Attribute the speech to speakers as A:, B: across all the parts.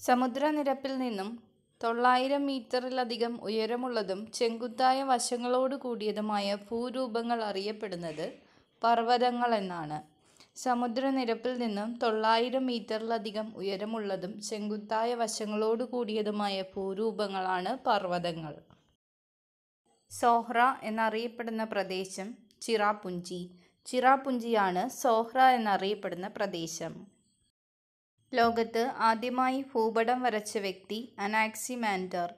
A: സമുദ്രനിരപ്പിൽ നിന്നും തൊള്ളായിരം മീറ്ററിലധികം ഉയരമുള്ളതും ചെങ്കുത്തായ വശങ്ങളോട് കൂടിയതുമായ ഭൂരൂപങ്ങൾ അറിയപ്പെടുന്നത് പർവതങ്ങളെന്നാണ്. സമുദ്രനിരപ്പിൽ നിന്നും തൊള്ളായിരം മീറ്ററിലധികം ഉയരമുള്ളതും ചെങ്കുത്തായ വശങ്ങളോട് കൂടിയതുമായ ഭൂരൂപങ്ങളാണ് പർവതങ്ങൾ. സോഹ്ര എന്നറിയപ്പെടുന്ന പ്രദേശം ചിറാപുഞ്ചി. ചിറാപുഞ്ചിയാണ് സോഹ്ര എന്നറിയപ്പെടുന്ന പ്രദേശം. ലോകത്ത് ആദ്യമായി ഭൂപടം വരച്ച വ്യക്തി അനാക്സിമാൻഡർ.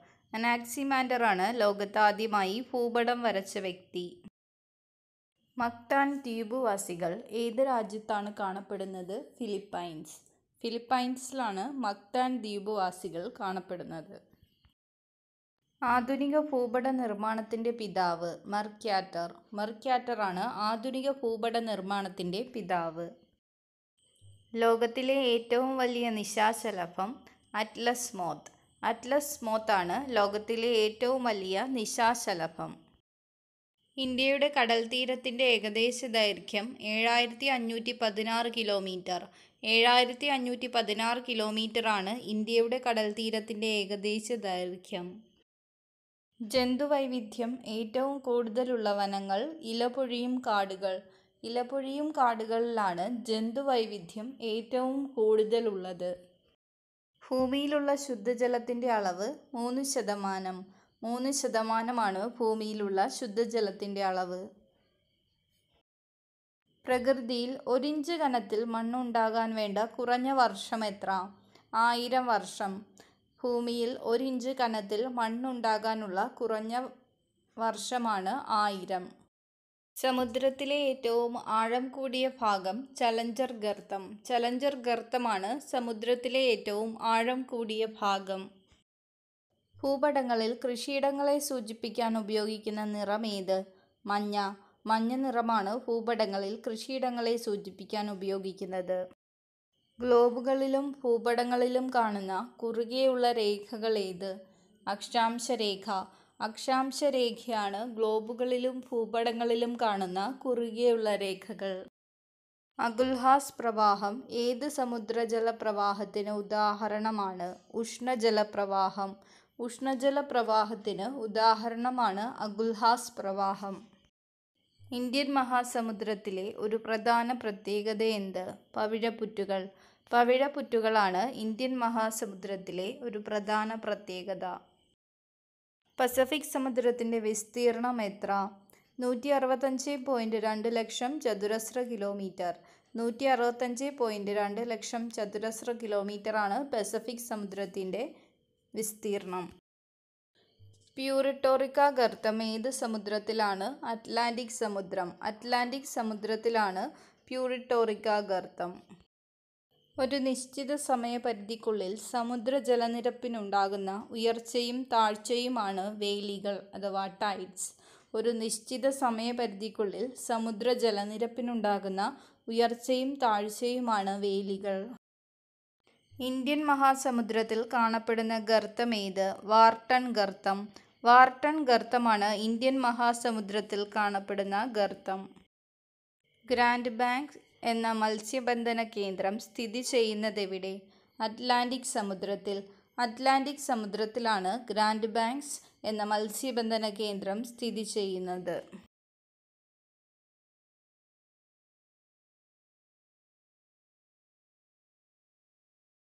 A: ആണ് ലോകത്ത് ആദ്യമായി ഭൂപടം വരച്ച വ്യക്തി. മക്താൻ ദ്വീപുവാസികൾ ഏത് രാജ്യത്താണ് കാണപ്പെടുന്നത്? ഫിലിപ്പൈൻസ്. ഫിലിപ്പൈൻസിലാണ് മക്താൻ ദ്വീപുവാസികൾ കാണപ്പെടുന്നത്. ആധുനിക ഭൂപട നിർമ്മാണത്തിന്റെ പിതാവ് മെർക്യാറ്റർ. ആണ് ആധുനിക ഭൂപട നിർമ്മാണത്തിന്റെ പിതാവ്. ലോകത്തിലെ ഏറ്റവും വലിയ നിശാശലഭം അറ്റ്ലസ് മോത്ത്. അറ്റ്ലസ് മോത്താണ് ലോകത്തിലെ ഏറ്റവും വലിയ നിശാശലഭം. ഇന്ത്യയുടെ കടൽത്തീരത്തിന്റെ ഏകദേശ ദൈർഘ്യം ഏഴായിരത്തി അഞ്ഞൂറ്റി പതിനാറ് കിലോമീറ്റർ. ഏഴായിരത്തി അഞ്ഞൂറ്റി പതിനാറ് കിലോമീറ്ററാണ് ഇന്ത്യയുടെ കടൽത്തീരത്തിന്റെ ഏകദേശ ദൈർഘ്യം. ജന്തുവൈവിധ്യം ഏറ്റവും കൂടുതലുള്ള വനങ്ങൾ ഇലപൊഴിയും കാടുകൾ. ഇലപൊഴിയും കാടുകളിലാണ് ജന്തുവൈവിധ്യം ഏറ്റവും കൂടുതലുള്ളത്. ഭൂമിയിലുള്ള ശുദ്ധജലത്തിന്റെ അളവ് മൂന്ന് ശതമാനം. മൂന്ന് ശതമാനമാണ് ഭൂമിയിലുള്ള ശുദ്ധജലത്തിന്റെ അളവ്. പ്രകൃതിയിൽ ഒരിഞ്ച് കനത്തിൽ മണ്ണുണ്ടാകാൻ വേണ്ട കുറഞ്ഞ വർഷം എത്ര ആയിരം വർഷം. ഭൂമിയിൽ ഒരിഞ്ച് കനത്തിൽ മണ്ണുണ്ടാകാനുള്ള കുറഞ്ഞ വർഷമാണ് ആയിരം. സമുദ്രത്തിലെ ഏറ്റവും ആഴം കൂടിയ ഭാഗം ചലഞ്ചർ ഗർത്തം. ചലഞ്ചർ ഗർത്തമാണ് സമുദ്രത്തിലെ ഏറ്റവും ആഴം കൂടിയ ഭാഗം. ഭൂപടങ്ങളിൽ കൃഷിയിടങ്ങളെ സൂചിപ്പിക്കാൻ ഉപയോഗിക്കുന്ന നിറം ഏത് മഞ്ഞ. മഞ്ഞ നിറമാണ് ഭൂപടങ്ങളിൽ കൃഷിയിടങ്ങളെ സൂചിപ്പിക്കാൻ ഉപയോഗിക്കുന്നത്. ഗ്ലോബുകളിലും ഭൂപടങ്ങളിലും കാണുന്ന കുറുകെയുള്ള രേഖകൾ രേഖകളേത്? അക്ഷാംശരേഖ. അക്ഷാംശരേഖയാണ് ഗ്ലോബുകളിലും ഭൂപടങ്ങളിലും കാണുന്ന കുറുകെയുള്ള രേഖകൾ. അഗുൽഹാസ് പ്രവാഹം ഏത് സമുദ്രജല പ്രവാഹത്തിന് ഉദാഹരണമാണ്? ഉഷ്ണജല പ്രവാഹം ഉഷ്ണജല പ്രവാഹത്തിന് ഉദാഹരണമാണ് അഗുൽഹാസ് പ്രവാഹം. ഇന്ത്യൻ മഹാസമുദ്രത്തിലെ ഒരു പ്രധാന പ്രത്യേകത എന്ത് പവിഴപ്പുറ്റുകൾ. പവിഴപ്പുറ്റുകളാണ് ഇന്ത്യൻ മഹാസമുദ്രത്തിലെ ഒരു പ്രധാന പ്രത്യേകത. പസഫിക് സമുദ്രത്തിന്റെ വിസ്തീർണം എത്ര? നൂറ്റി അറുപത്തഞ്ച് പോയിന്റ് രണ്ട് ലക്ഷം ചതുരശ്ര കിലോമീറ്റർ. നൂറ്റി അറുപത്തഞ്ച് പോയിന്റ് രണ്ട് ലക്ഷം ചതുരശ്ര കിലോമീറ്ററാണ് പസഫിക് സമുദ്രത്തിന്റെ വിസ്തീർണം പ്യൂറിട്ടോറിക്ക ഗർത്തം ഏത് സമുദ്രത്തിലാണ്? അറ്റ്ലാന്റിക് സമുദ്രം. അറ്റ്ലാന്റിക് സമുദ്രത്തിലാണ് പ്യൂറിട്ടോറിക്ക ഗർത്തം. ഒരു നിശ്ചിത സമയപരിധിക്കുള്ളിൽ സമുദ്ര ജലനിരപ്പിനുണ്ടാകുന്ന ഉയർച്ചയും താഴ്ചയുമാണ് വേലികൾ അഥവാ ടൈഡ്സ്. ഒരു നിശ്ചിത സമയപരിധിക്കുള്ളിൽ സമുദ്ര ജലനിരപ്പിനുണ്ടാകുന്ന ഉയർച്ചയും താഴ്ചയുമാണ് വേലികൾ. ഇന്ത്യൻ മഹാസമുദ്രത്തിൽ കാണപ്പെടുന്ന ഗർത്തമേത്? വാർട്ടൺ ഗർത്തം. വാർട്ടൺ ഗർത്തമാണ് ഇന്ത്യൻ മഹാസമുദ്രത്തിൽ കാണപ്പെടുന്ന ഗർത്തം. ഗ്രാൻഡ് ബാങ്ക്സ് എന്ന മത്സ്യബന്ധന കേന്ദ്രം സ്ഥിതി ചെയ്യുന്നതെവിടെ? അറ്റ്ലാന്റിക് സമുദ്രത്തിൽ. അറ്റ്ലാന്റിക് സമുദ്രത്തിലാണ് ഗ്രാൻഡ് ബാങ്ക്സ് എന്ന മത്സ്യബന്ധന കേന്ദ്രം സ്ഥിതി ചെയ്യുന്നത്.